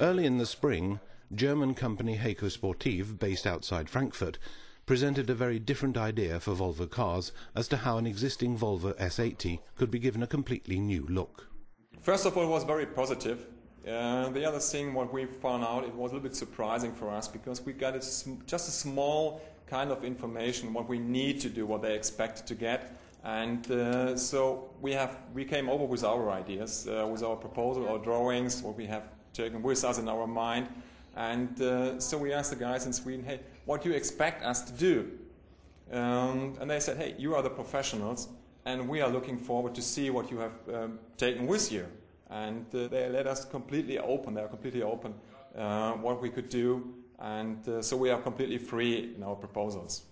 Early in the spring, German company Heico Sportiv, based outside Frankfurt, presented a very different idea for Volvo cars as to how an existing Volvo S80 could be given a completely new look. First of all, it was very positive. Uh, the other thing, what we found out, it was a little bit surprising for us because we got a just a small kind of information what we need to do, what they expect to get, and uh, so we have we came over with our ideas, uh, with our proposal, our drawings, what we have taken with us in our mind, and uh, so we asked the guys in Sweden, hey, what do you expect us to do? Um, and they said, hey, you are the professionals, and we are looking forward to see what you have um, taken with you. And uh, they let us completely open, they are completely open uh, what we could do, and uh, so we are completely free in our proposals.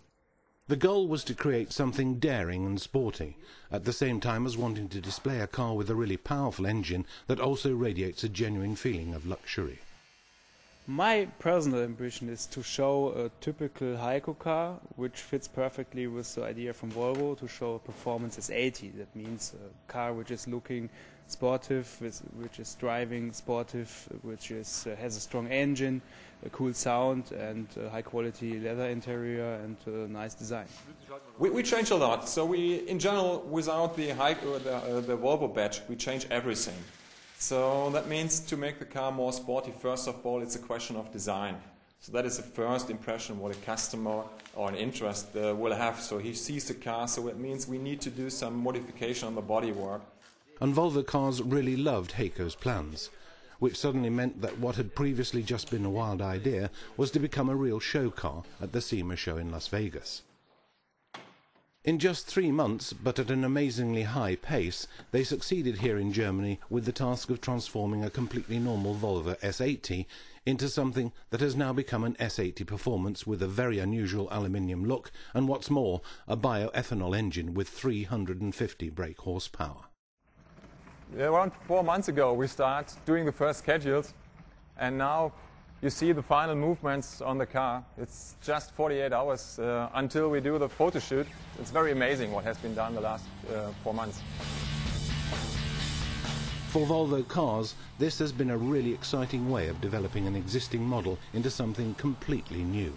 The goal was to create something daring and sporty, at the same time as wanting to display a car with a really powerful engine that also radiates a genuine feeling of luxury. My personal ambition is to show a typical Heico car, which fits perfectly with the idea from Volvo to show a performance S80. That means a car which is looking sportive, which is driving sportive, which is uh, has a strong engine, a cool sound, and high quality leather interior and a nice design. We, we a lot. So we, in general, without the, uh, the, uh, the Volvo badge, we change everything. So that means to make the car more sporty, first of all, it's a question of design. So that is the first impression what a customer or an interest uh, will have. So he sees the car, so it means we need to do some modification on the bodywork. And Volvo Cars really loved Heico's plans, which suddenly meant that what had previously just been a wild idea was to become a real show car at the SEMA show in Las Vegas. In just three months, but at an amazingly high pace, they succeeded here in Germany with the task of transforming a completely normal Volvo S80 into something that has now become an S80 performance with a very unusual aluminium look and what's more, a bioethanol engine with 350 brake horsepower. Around four months ago we started doing the first schedules and now you see the final movements on the car. It's just 48 hours uh, until we do the photo shoot. It's very amazing what has been done the last uh, four months. For Volvo cars, this has been a really exciting way of developing an existing model into something completely new.